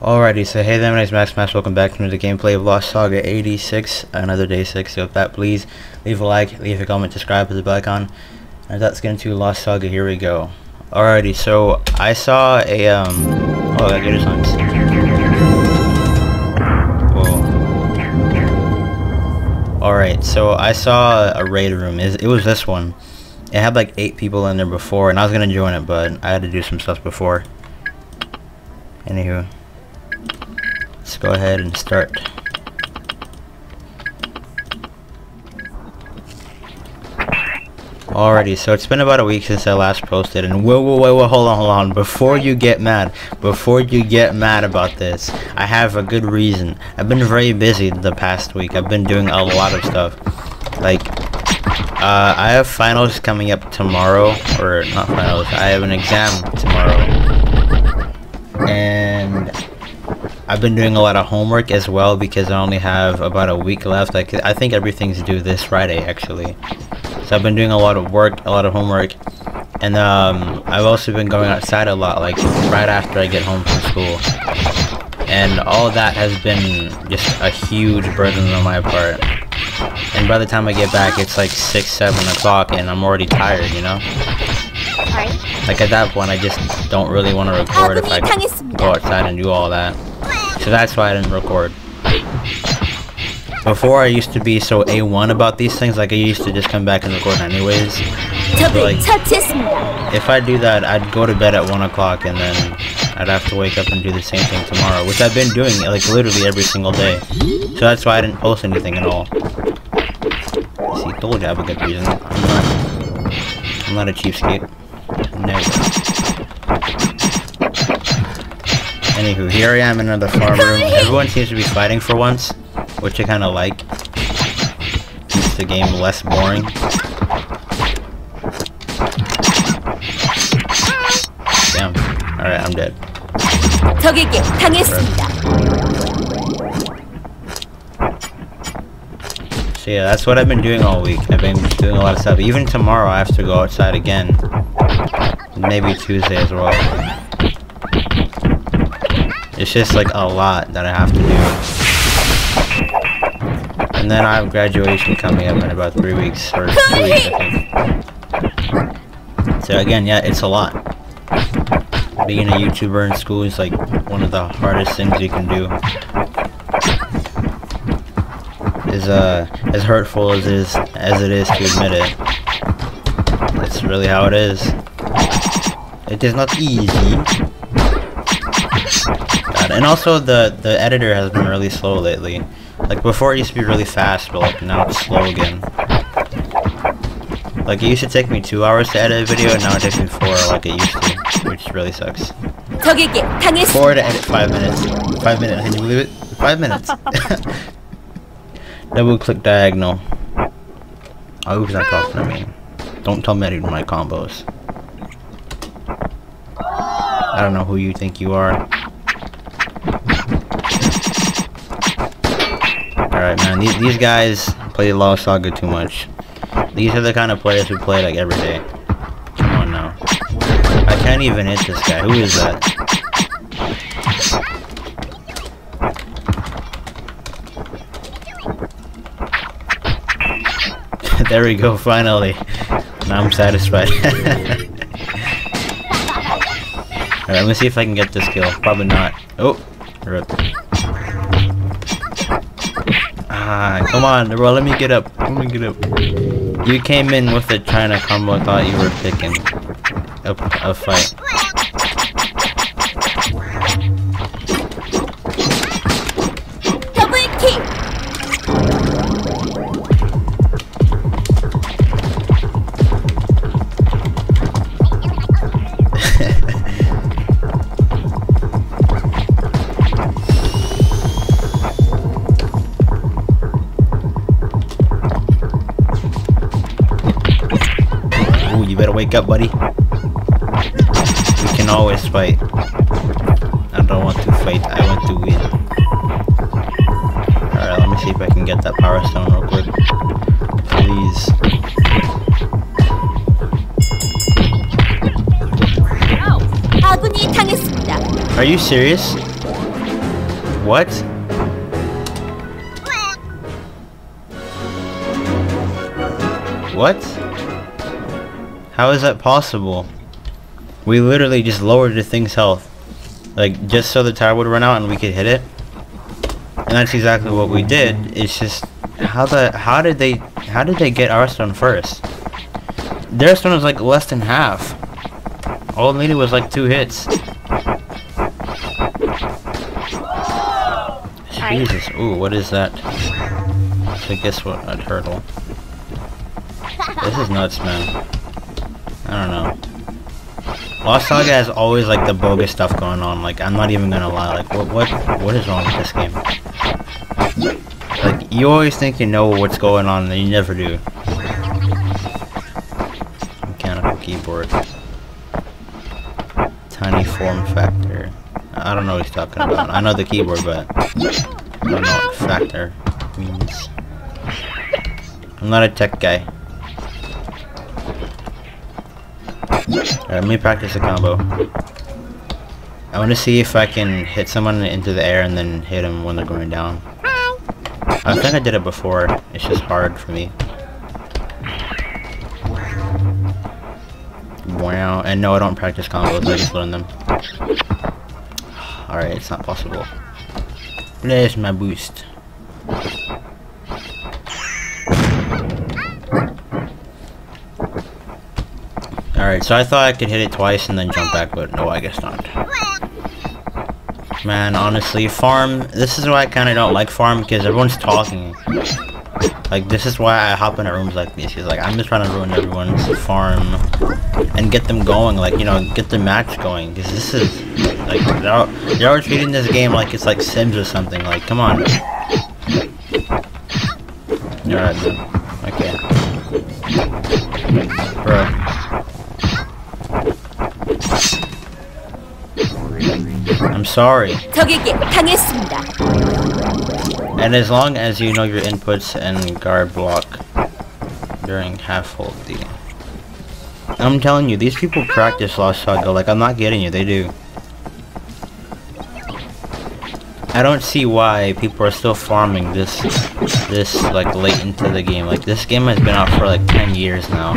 Alrighty, so hey there, my name is MaxMASK, welcome back to the gameplay of Lost Saga AD6, another day 6, so if that please, leave a like, leave a comment, subscribe, hit the bell icon, and let's get into Lost Saga, here we go. Alrighty, so I saw a, um, oh, I got good songs. Whoa. Alright, so I saw a raid room, it was this one. It had like 8 people in there before, and I was gonna join it, but I had to do some stuff before. Anywho. Let's go ahead and start. Alrighty, so it's been about a week since I last posted, and whoa, whoa, whoa, whoa, hold on, hold on. Before you get mad, before you get mad about this, I have a good reason. I've been very busy the past week. I've been doing a lot of stuff. Like, uh, I have finals coming up tomorrow, or not finals, I have an exam tomorrow. And I've been doing a lot of homework as well because I only have about a week left. I, I think everything's due this Friday actually. So I've been doing a lot of work, a lot of homework. And um, I've also been going outside a lot, like right after I get home from school. And all that has been just a huge burden on my part. And by the time I get back, it's like 6, 7 o'clock and I'm already tired, you know? Like at that point, I just don't really want to record if I go outside and do all that. So that's why I didn't record. Before I used to be so A1 about these things, like I used to just come back and record anyways. like, if I do that, I'd go to bed at 1 o'clock and then I'd have to wake up and do the same thing tomorrow, which I've been doing like literally every single day. So that's why I didn't post anything at all. See, told you I have a good reason. I'm not, I'm not a cheapskate. No. Anywho, here I am in another farm room. Everyone seems to be fighting for once, which I kind of like. Makes the game less boring. Damn. Alright, I'm dead. So yeah, that's what I've been doing all week. I've been doing a lot of stuff. Even tomorrow I have to go outside again. Maybe Tuesday as well. It's just like a lot that I have to do. And then I have graduation coming up in about three weeks, or two weeks I think. So again, yeah, it's a lot. Being a YouTuber in school is like one of the hardest things you can do. Is uh as hurtful as it is as it is to admit it. That's really how it is. It is not easy bad. And also the the editor has been really slow lately. Like before it used to be really fast, but like now it's slow again. Like it used to take me two hours to edit a video, and now it takes me four like it used to, which really sucks. Four to edit five minutes. Five minutes, can you believe it? Five minutes. Double click diagonal. Oh, who's not talking to me? Don't tell me I do my combos. I don't know who you think you are. Alright, man. These, these guys play Lost Saga too much. These are the kind of players who play like every day. Come on now. I can't even hit this guy. Who is that? there we go, finally. Now I'm satisfied. Alright, let me see if I can get this kill. Probably not. Oh! Rip. Ah, come on, bro, let me get up. Let me get up. You came in with a China combo, I thought you were picking a, a fight. Wake up, buddy. We can always fight. I don't want to fight, I want to win. Alright, let me see if I can get that power stone real quick. Please. Are you serious? What? What? How is that possible? We literally just lowered the thing's health. Like, just so the tower would run out and we could hit it. And that's exactly what we did. It's just, how the, how did they, how did they get our stone first? Their stone was like less than half. All it needed was like two hits. Jesus, ooh, what is that? So guess what? A turtle. This is nuts, man. I don't know. Lost Saga has always like the bogus stuff going on. Like I'm not even gonna lie. Like what what what is wrong with this game? Like you always think you know what's going on, and you never do. Mechanical keyboard. Tiny form factor. I don't know what he's talking about. I know the keyboard, but I don't know what factor means. I'm not a tech guy. Alright, let me practice a combo. I want to see if I can hit someone into the air and then hit them when they're going down. I think I did it before. It's just hard for me. Wow. And no, I don't practice combos. I just learn them. Alright, it's not possible. There's my boost. Alright, so I thought I could hit it twice and then jump back, but no, I guess not. Man, honestly, farm, this is why I kind of don't like farm, because everyone's talking. Like, this is why I hop into rooms like this, because, like, I'm just trying to ruin everyone's farm and get them going, like, you know, get the match going, because this is, like, they're, they're treating this game like it's, like, Sims or something, like, come on. Alright, okay. Bro. sorry. 적에게 당했습니다. And as long as you know your inputs and guard block during half hold D. I'm telling you, these people practice Lost Saga, like I'm not getting you, they do. I don't see why people are still farming this, this like late into the game. Like this game has been out for like 10 years now,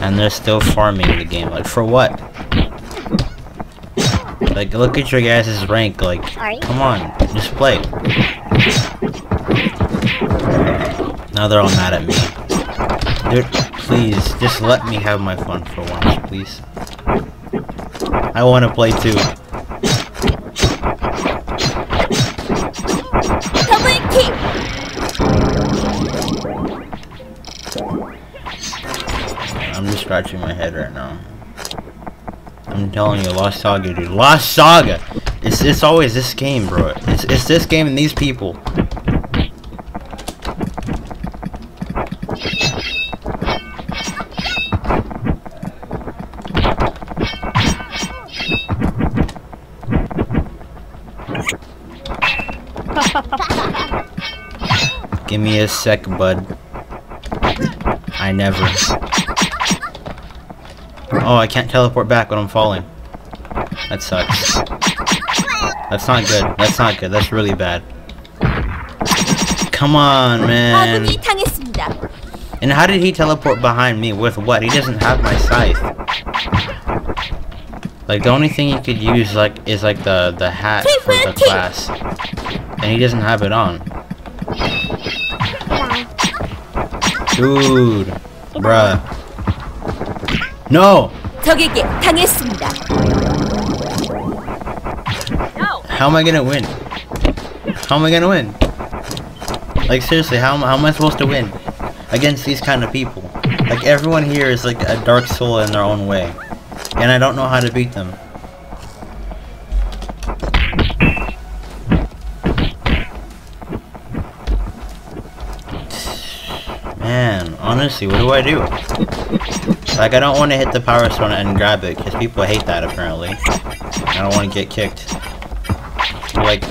and they're still farming the game. Like for what? Like, look at your guys' rank. Like, come on, just play. Now they're all mad at me. Dude, please, just let me have my fun for once, please. I want to play too. I'm just scratching my head right now. I'm telling you, Lost Saga, dude. Lost Saga! It's it's always this game, bro. It's it's this game and these people. Give me a sec, bud. I never. Oh, I can't teleport back when I'm falling. That sucks. That's not good. That's not good. That's really bad. Come on, man. And how did he teleport behind me? With what? He doesn't have my scythe. Like, the only thing he could use, like, is, like, the, the hat for the class. And he doesn't have it on. Dude. Bruh. No! 적에게 당했습니다. How am I gonna win? How am I gonna win? Like seriously, how, am- how am I supposed to win against these kind of people? Like everyone here is like a dark soul in their own way, and I don't know how to beat them. Man, honestly, what do I do? Like, I don't want to hit the power stone and grab it, because people hate that, apparently. I don't want to get kicked. Like,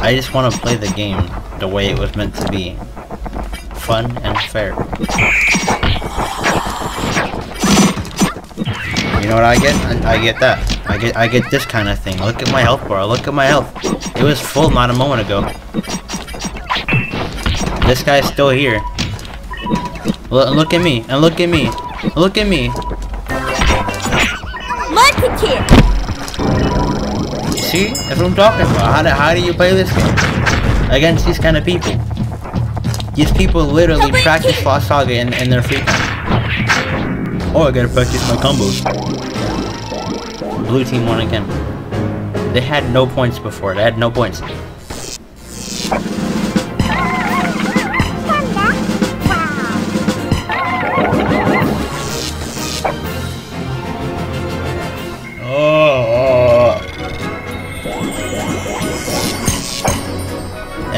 I just want to play the game the way it was meant to be. Fun and fair. You know what I get? I, I get that. I get I get this kind of thing. Look at my health bar. Look at my health. It was full not a moment ago. This guy's still here. Look at me, and look at me, look at me. Monkey kid. See, that's what I'm talking about. How do how do you play this game against these kind of people? These people literally practice. Lost Saga in, in their free time. Oh, I gotta practice my combos. Blue team won again. They had no points before. They had no points.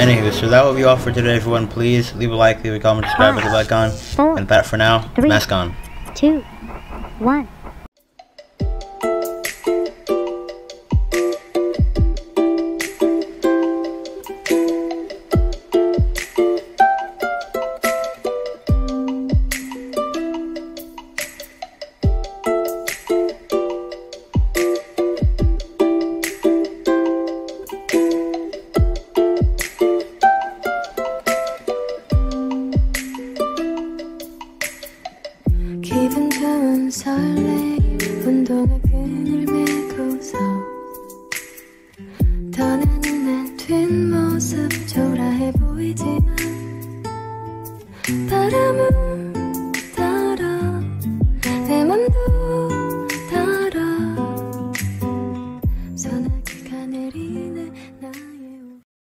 Anywho, so that will be all for today, everyone. Please leave a like, leave a comment, subscribe with the like on. And that for now, mask on. two, one.